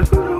Sadhguru